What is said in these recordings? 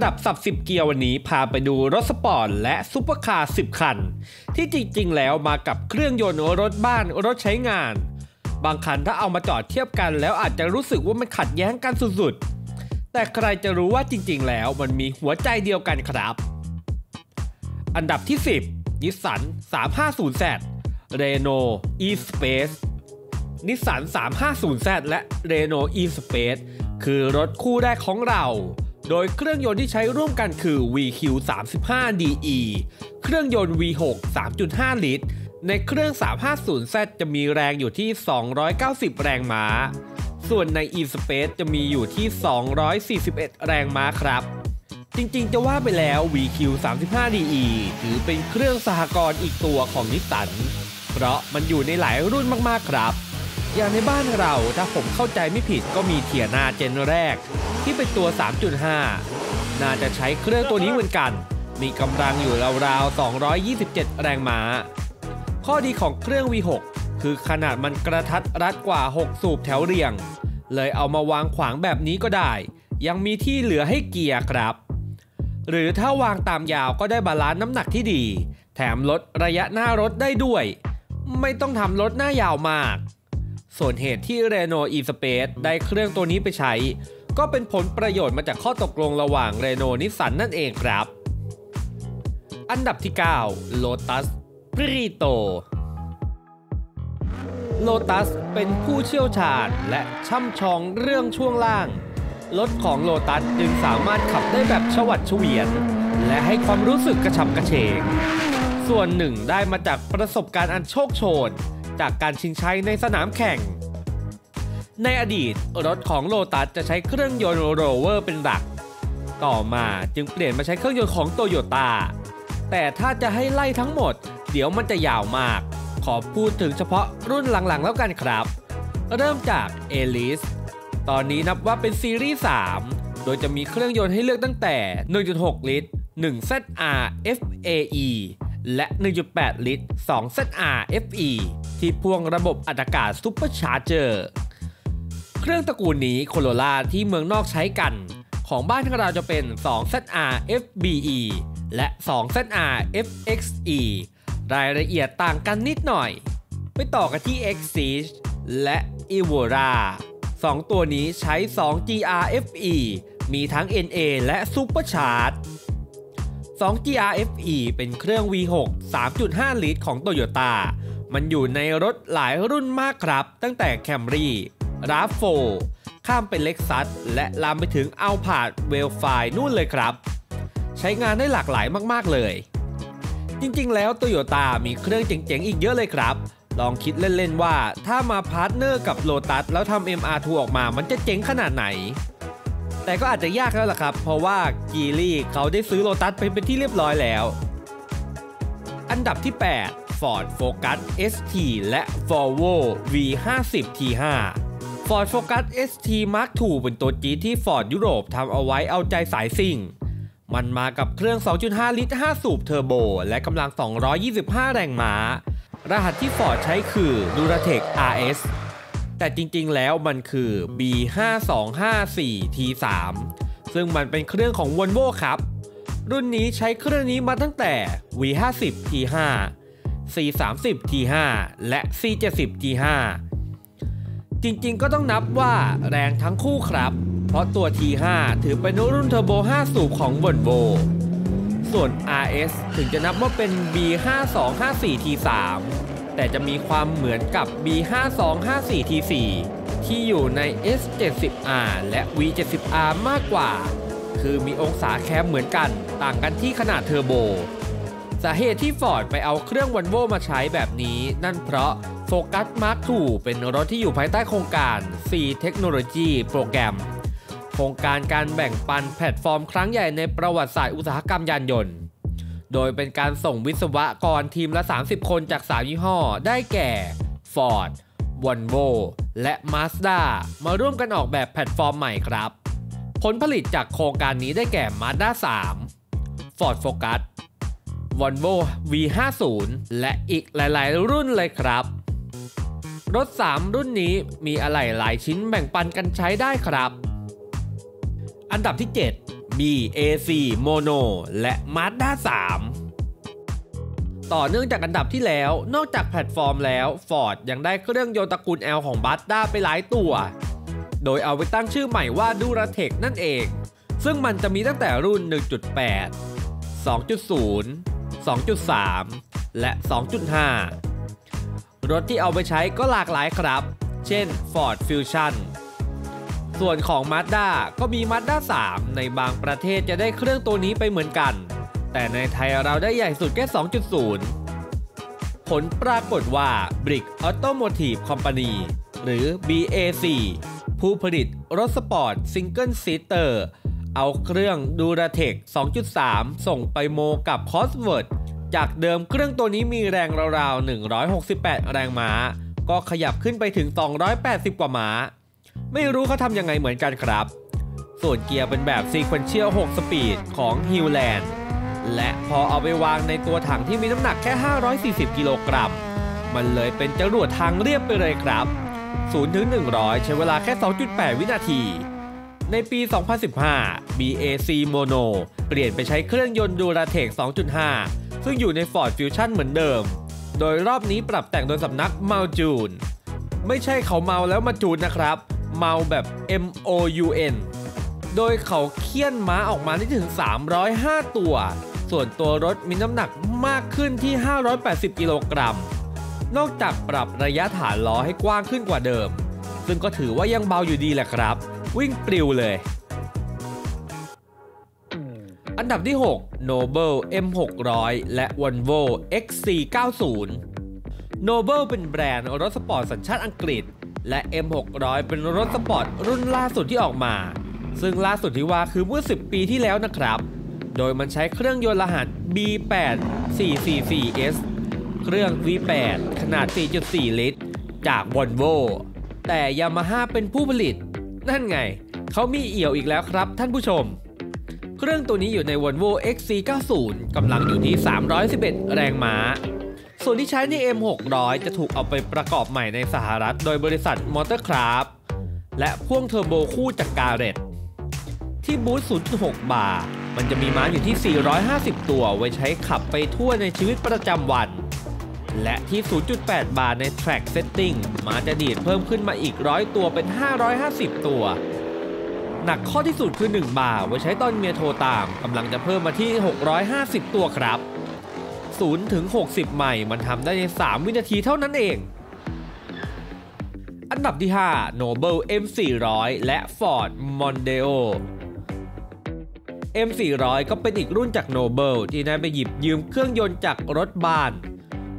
ระดับสับสิบเกียร์วันนี้พาไปดูรถสปอร์ตและซุปเปอร์คาร์10 คัน ที่จริง ๆ แล้วมากับเครื่องยนต์รถบ้านรถใช้งาน บางคันถ้าเอามาจอดเทียบกันแล้วอาจจะรู้สึกว่ามันขัดแย้งกันสุดๆ แต่ใครจะรู้ว่าจริง ๆ แล้วมันมีหัวใจเดียวกันครับ อันดับที่ 10 นิสสัน 350Z Renault Espace นิสสัน 350Z และ Renault e-space คือรถคู่แรกของเรา โดยเครื่องยนต์ที่ใช้ร่วมกันคือ VQ35DE เครื่องยนต์ V6 3.5 ลิตร ในเครื่อง 350Z จะมีแรงอยู่ที่ 290 แรงม้า ส่วนใน e-space จะมีอยู่ที่ 241 แรงม้าครับ จริงๆ จะว่าไปแล้ว VQ35DE ถือเป็นเครื่องสหกรณ์อีกตัวของนิสสัน เพราะมันอยู่ในหลายรุ่นมากๆครับ อย่างในบ้านเราถ้าผมเข้าใจไม่ผิดก็มี Teana gen แรก ที่เป็นตัว 3.5 น่าจะใช้เครื่องตัวนี้เหมือนกัน มีกำลังอยู่ราวๆ 227 แรงม้า ข้อดีของเครื่อง V6 คือขนาดมันกระทัดรัดกว่า 6 สูบแถวเรียง เลยเอามาวางขวางแบบนี้ก็ได้ ยังมีที่เหลือให้เกียร์ครับ หรือถ้าวางตามยาวก็ได้ balance น้ำหนักที่ดี แถมลดระยะหน้ารถได้ด้วย ไม่ต้องทำรถหน้ายาวมาก ส่วนเหตุที่ Renault e-Space ได้เครื่องตัวนี้ไปใช้ ก็เป็นผลประโยชน์มาจากข้อตกลงระหว่าง Renault นิสสันนั่นเองครับ อันดับที่ 9 Lotus Prito Lotus เป็นผู้เชี่ยวชาญและช่ำชองเรื่องช่วงล่าง รถของ Lotus จึงสามารถขับได้แบบฉวัดเฉวียน และให้ความรู้สึกกระฉับกระเฉง ส่วนหนึ่งได้มาจากประสบการณ์อันโชกโชน จากการชิงชัยในสนามแข่ง ในอดีตรถของโลตัสจะใช้เครื่องยนต์โรเวอร์เป็นหลัก ต่อมาจึงเปลี่ยนมาใช้เครื่องยนต์ของโตโยต้าแต่ถ้าจะให้ไล่ทั้งหมด เดี๋ยวมันจะยาวมาก ขอพูดถึงเฉพาะรุ่นหลังๆแล้วกันครับ เริ่มจาก a l i s ตอนนี้นับว่าเป็นซีรีส์3 โดยจะมีเครื่องยนต์ให้เลือกตั้งแต่ 1.6 ลิตร 1ZR FAE และ 1.8 ลิตร 2ZR FE ที่พ่วงระบบอัดอากาศ supercharger เครื่องตระกูลนี้โคโรล่าที่เมืองนอกใช้กัน ของบ้านของเราจะเป็น 2ZR FBE และ 2ZR FXE รายละเอียดต่างกันนิดหน่อย ไปต่อกันที่ Exige และ Evora สองตัวนี้ใช้ 2GRFE มีทั้ง NA และ Supercharge 2GRFE เป็นเครื่อง V6 3.5 ลิตรของ Toyota มันอยู่ในรถหลายรุ่นมากครับ ตั้งแต่ Camry RAV4 ข้ามไป Lexus และลามไปถึง Alphard w e l f i นู่นเลยครับ ใช้งานได้หลากหลายมากๆเลย จริงๆ แล้ว Toyota มีเครื่องเจ๋งๆ อีกเยอะเลยครับ ลองคิดเล่นๆว่าถ้ามา partner กับ Lotus แล้วทำ MR2 ออกมามันจะเจ๋งขนาดไหน แต่ก็อาจจะยากแล้วล่ะครับ เพราะว่า Geely เขาได้ซื้อโลตัสไปเป็นที่เรียบร้อยแล้ว อันดับที่ 8 Ford Focus ST และ Volvo V50 T5 Ford Focus ST Mark II เป็นตัวจี๊ดที่ Ford ยุโรปทำเอาไว้เอาใจสายซิ่ง มันมากับเครื่อง 2.5 ลิตร 5 สูบเทอร์โบ และกำลัง 225 แรงม้า รหัสที่ Ford ใช้คือ Duratec RS แต่จริงๆแล้วมันคือ B5254T3 ซึ่งมันเป็นเครื่องของ Volvo ครับ รุ่นนี้ใช้เครื่องนี้มาตั้งแต่ V50 T5 C30 T5 และ C70 T5 จริงๆก็ต้องนับว่าแรงทั้งคู่ครับ เพราะตัว T5 ถือเป็นรุ่นเทอร์โบ 5 สูบของ Volvo ส่วน RS ถึงจะนับว่าเป็น B5254T3 แต่จะมีความเหมือนกับ B5254T4 ที่อยู่ใน S70R และ V70R มากกว่า คือมีองศาแคบเหมือนกัน ต่างกันที่ขนาดเทอร์โบ สาเหตุที่ Ford ไปเอาเครื่องวันโวมาใช้แบบนี้ นั่นเพราะ Focus Mark II เป็นรถที่อยู่ภายใต้โครงการ C Technology Program โครงการการแบ่งปันแพลตฟอร์มครั้งใหญ่ในประวัติศาสตร์อุตสาหกรรมยานยนต์ โดยเป็นการส่งวิศวกรทีมละ 30 คนจาก 3 ยี่ห้อ ได้แก่ Ford, Volvo และ Mazda มาร่วมกันออกแบบแพลตฟอร์มใหม่ครับ ผลผลิตจากโครงการนี้ได้แก่ Mazda 3 Ford Focus Volvo V50 และอีกหลายๆ รุ่นเลยครับ รถ 3 รุ่นนี้มีอะไหล่หลายชิ้นแบ่งปันกันใช้ได้ครับ อันดับที่ 7 BAC Mono และ Mazda 3ต่อเนื่องจากอันดับที่แล้ว นอกจากแพลตฟอร์มแล้ว Ford ยังได้เครื่องยนต์ตระกูล L ของ Mazda ไปหลายตัว โดยเอาไปตั้งชื่อใหม่ว่า Duratec นั่นเอง ซึ่งมันจะมีตั้งแต่รุ่น 1.8 2.0 2.3 และ 2.5 รถที่เอาไปใช้ก็หลากหลายครับ เช่น Ford Fusion ส่วนของ Mazda ก็มี Mazda 3 ในบางประเทศจะได้เครื่องตัวนี้ไปเหมือนกัน แต่ในไทยเราได้ใหญ่สุดแค่ 2.0 ผลปรากฏว่า Briggs Automotive Company หรือ BAC ผู้ผลิตรถสปอร์ต single seaterเอาเครื่อง Duratec 2.3 ส่งไปโมกับ Cosworth จากเดิมเครื่องตัวนี้มีแรงราวๆ 168 แรงม้า ก็ขยับขึ้นไปถึง 280 กว่าม้า ไม่รู้เขาทำยังไงเหมือนกันครับ ส่วนเกียร์เป็นแบบ Sequential 6 สปีดของ h i l l a n d และพอเอาไปวางในตัวถังที่มีน้ำหนักแค่ 540 กิโลกรัม มันเลยเป็นจรวดทางเรียบไปเลยครับ0ถึง100 ใช้เวลาแค่ 2.8 วินาที ในปี 2015 BAC Mono เปลี่ยนไปใช้เครื่องยนต์ Duratec 2.5 ซึ่งอยู่ใน Ford Fusion เหมือนเดิม โดยรอบนี้ปรับแต่งโดยสำนัก m a l j u n ไม่ใช่เขาเมาแล้วมาจูนนะครับ เมาแบบ M O U N โดยเขาเคี่ยนม้าออกมาได้ถึง 305 ตัว ส่วนตัวรถมีน้ำหนักมากขึ้นที่ 580 กิโลกรัม นอกจากปรับระยะฐานล้อให้กว้างขึ้นกว่าเดิม ซึ่งก็ถือว่ายังเบาอยู่ดีแหละครับ วิ่งปลิวเลย อันดับที่ 6 Noble M600 และ Volvo XC90 Noble เป็นแบรนด์รถสปอร์ตสัญชาติอังกฤษ และ M600 เป็นรถสปอร์ตรุ่นล่าสุดที่ออกมา ซึ่งล่าสุดที่ว่าคือเมื่อ 10 ปีที่แล้วนะครับ โดยมันใช้เครื่องยนต์รหัส B8 444S เครื่อง V8 ขนาด 4.4 ลิตร จาก Volvo แต่ Yamaha เป็นผู้ผลิต นั่นไง เขามีเอี่ยวอีกแล้วครับท่านผู้ชม เครื่องตัวนี้อยู่ใน Volvo XC90 กำลังอยู่ที่ 311 แรงม้า ส่วนที่ใช้ใน M600 จะถูกเอาไปประกอบใหม่ในสหรัฐโดยบริษัท Motorcraft และพ่วงเทอร์โบคู่จากกาเรตที่บูธ0.6 บาร์มันจะมีม้าอยู่ที่ 450 ตัวไว้ใช้ขับไปทั่วในชีวิตประจำวัน และที่ 0.8 บาร์ใน Track Setting ม้าจะดีดเพิ่มขึ้นมาอีก 100 ตัวเป็น 550 ตัว หนักข้อที่สุดคือ 1 บาร์ไว้ใช้ตอนเมียโทรตามกำลังจะเพิ่มมาที่ 650 ตัวครับ 0ถึง60 ใหม่ มันทำได้ใน 3 วินาทีเท่านั้นเอง อันดับที่ 5 Noble M400 และ Ford Mondeo M400 ก็เป็นอีกรุ่นจาก Noble ที่ได้ไปหยิบยืมเครื่องยนต์จากรถบ้าน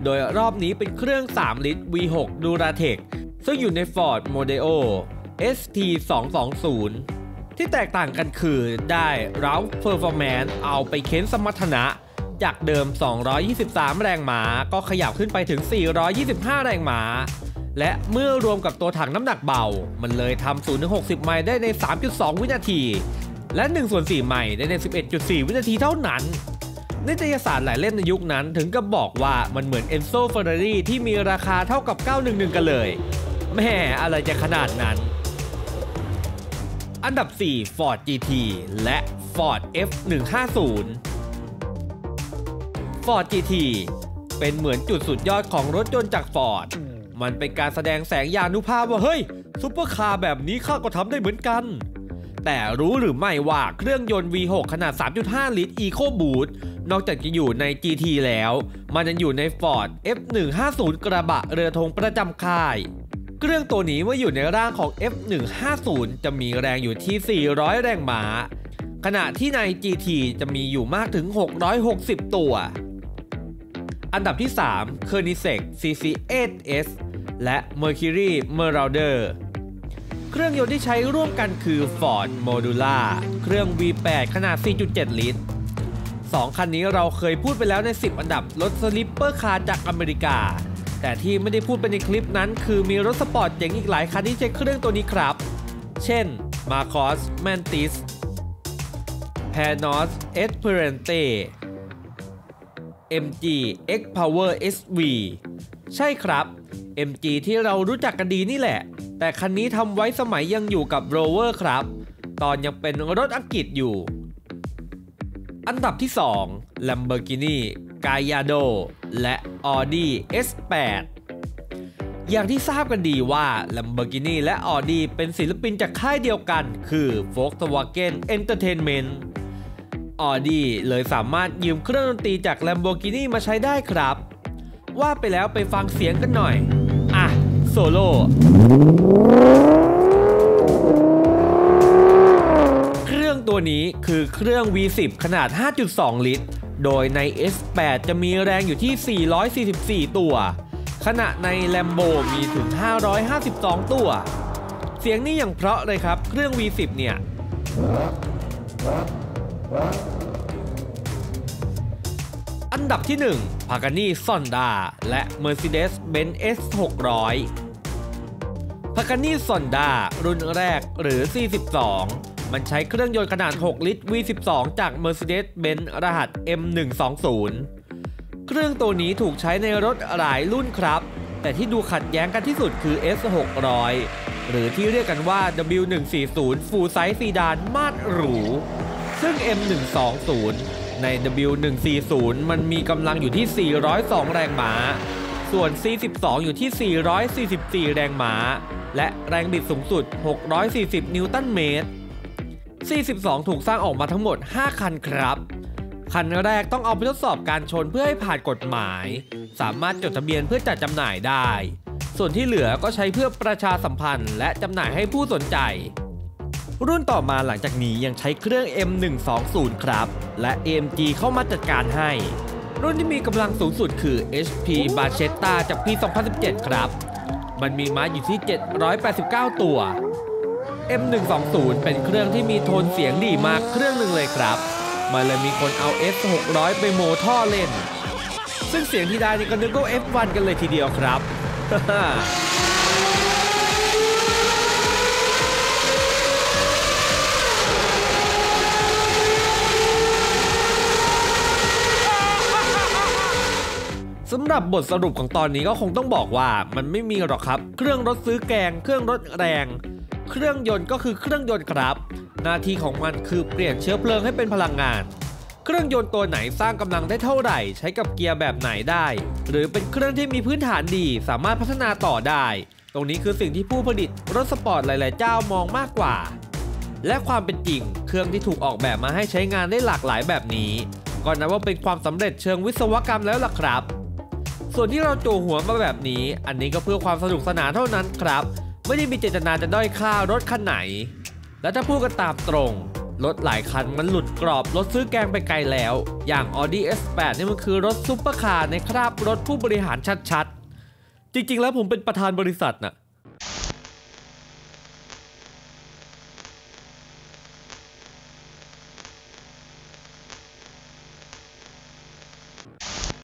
โดยรอบนี้เป็นเครื่อง 3 ลิตร V6 Duratec ซึ่งอยู่ใน Ford Mondeo ST 220 ที่แตกต่างกันคือได้ Route Performance เอาไปเค้นสมรรถนะ จากเดิม 223 แรงม้า ก็ขยับขึ้นไปถึง 425 แรงม้า และเมื่อรวมกับตัวถังน้ำหนักเบา มันเลยทำ0 60 ไมล์ได้ใน 3.2 วินาที และ1ส่วน4ไมล์ได้ใน 11.4 วินาทีเท่านั้นนิตยสารหลายเล่มในยุคนั้นถึงกับบอกว่ามันเหมือน Enzo Ferrari ที่มีราคาเท่ากับ 911 กันเลยแม่อะไรจะขนาดนั้น อันดับ 4 Ford GT และ Ford F150 Ford GT เป็นเหมือนจุดสุดยอดของรถยนต์จาก Ford มันเป็นการแสดงแสนยานุภาพว่าเฮ้ยซุปเปอร์คาร์แบบนี้ข้าก็ทำได้เหมือนกัน แต่รู้หรือไม่ว่าเครื่องยนต์ V6 ขนาด 3.5 ลิตร EcoBoost นอกจากจะอยู่ใน GT แล้ว มันยังอยู่ใน Ford F150 กระบะเรือธงประจำค่าย เครื่องตัวนี้เมื่ออยู่ในร่างของ F150 จะมีแรงอยู่ที่ 400 แรงม้า ขณะที่ใน GT จะมีอยู่มากถึง 660 ตัว อันดับที่ 3 k e r n i s e k CC8S และ Mercury Marauder เครื่องยนต์ที่ใช้ร่วมกันคือ Ford Modular เครื่อง V8 ขนาด 4.7 ลิตร 2 คันนี้เราเคยพูดไปแล้วใน 10 อันดับรถ sleeper car จากอเมริกา แต่ที่ไม่ได้พูดไปในคลิปนั้น คือมีรถสปอร์ตเจ๋งอีกหลายคันที่ใช้เครื่องตัวนี้ครับ เช่น Marcos Mantis Panos Esperante MG X Power SV ใช่ครับ MG ที่เรารู้จักกันดีนี่แหละ แต่คันนี้ทำไว้สมัยยังอยู่กับ Rover ครับ ตอนยังเป็นรถอังกฤษอยู่ อันดับที่ 2 Lamborghini Gallardo และ Audi S8 อย่างที่ทราบกันดีว่า Lamborghini และ Audi เป็นศิลปินจากค่ายเดียวกัน คือ Volkswagen Entertainment Audi เลยสามารถยืมเครื่องดนตรีจาก Lamborghini มาใช้ได้ครับ ว่าไปแล้วไปฟังเสียงกันหน่อย อะ โซโล่เครื่องตัวนี้คือเครื่อง V10 ขนาด 5.2 ลิตร โดยใน S8 จะมีแรงอยู่ที่ 444 ตัว ขณะใน Lambo มีถึง 552 ตัว เสียงนี่อย่างเพราะเลยครับ เครื่อง V10 เนี่ย อันดับที่1 Pagani Sonda และ Mercedes-Benz S600 Pagani Sonda รุ่นแรกหรือ 42 มันใช้เครื่องยนต์ขนาด 6 ลิตร V12 จาก Mercedes-Benz รหัส M120 เครื่องตัวนี้ถูกใช้ในรถหลายรุ่นครับ แต่ที่ดูขัดแย้งกันที่สุดคือ S600 หรือที่เรียกกันว่า W140 Full Size Sedan มาตรหรู ซึ่ง M120 ใน W140 มันมีกำลังอยู่ที่ 402 แรงม้า ส่วน C12 อยู่ที่ 444 แรงม้า และแรงบิดสูงสุด 640 นิวตันเมตร C12 ถูกสร้างออกมาทั้งหมด 5 คันครับ คันแรกต้องเอาไปทดสอบการชนเพื่อให้ผ่านกฎหมาย สามารถจดทะเบียนเพื่อจัดจำหน่ายได้ ส่วนที่เหลือก็ใช้เพื่อประชาสัมพันธ์ และจำหน่ายให้ผู้สนใจ รุ่นต่อมาหลังจากนี้ยังใช้เครื่อง M120 ครับ และ AMG เข้ามาจัดการให้ รุ่นที่มีกำลังสูงสุดคือ HP Barchetta จากปี 2017 ครับ มันมีม้าอยู่ที่ 789 ตัว M120 เป็นเครื่องที่มีโทนเสียงดีมากเครื่องหนึ่งเลยครับ มันเลยมีคนเอา S600 ไปโมท่อเล่น ซึ่งเสียงที่ได้นี่ก็นึกว่า F1 กันเลยทีเดียวครับ สำหรับบทสรุปของตอนนี้ก็คงต้องบอกว่ามันไม่มีหรอกครับ เครื่องรถซื้อแกง เครื่องรถแรง เครื่องยนต์ก็คือเครื่องยนต์ครับ หน้าที่ของมันคือเปลี่ยนเชื้อเพลิงให้เป็นพลังงาน เครื่องยนต์ตัวไหนสร้างกำลังได้เท่าไหร่ ใช้กับเกียร์แบบไหนได้ หรือเป็นเครื่องที่มีพื้นฐานดีสามารถพัฒนาต่อได้ ตรงนี้คือสิ่งที่ผู้ผลิตรถสปอร์ตหลาย ๆ เจ้ามองมากกว่า และความเป็นจริง เครื่องที่ถูกออกแบบมาให้ใช้งานได้หลากหลายแบบนี้ก็นับว่าเป็นความสำเร็จเชิงวิศวกรรมแล้วล่ะครับ ส่วนที่เราจั่วหัวมาแบบนี้ อันนี้ก็เพื่อความสนุกสนานเท่านั้นครับ ไม่ได้มีเจตนาจะด้อยค่ารถคันไหน และถ้าพูดกันตามตรง รถหลายคันมันหลุดกรอบรถซื้อแกงไปไกลแล้ว อย่าง Audi S8 นี่มันคือรถซุปเปอร์คาร์ในคราบรถผู้บริหารชัดๆ จริงๆ แล้วผมเป็นประธานบริษัทน่ะ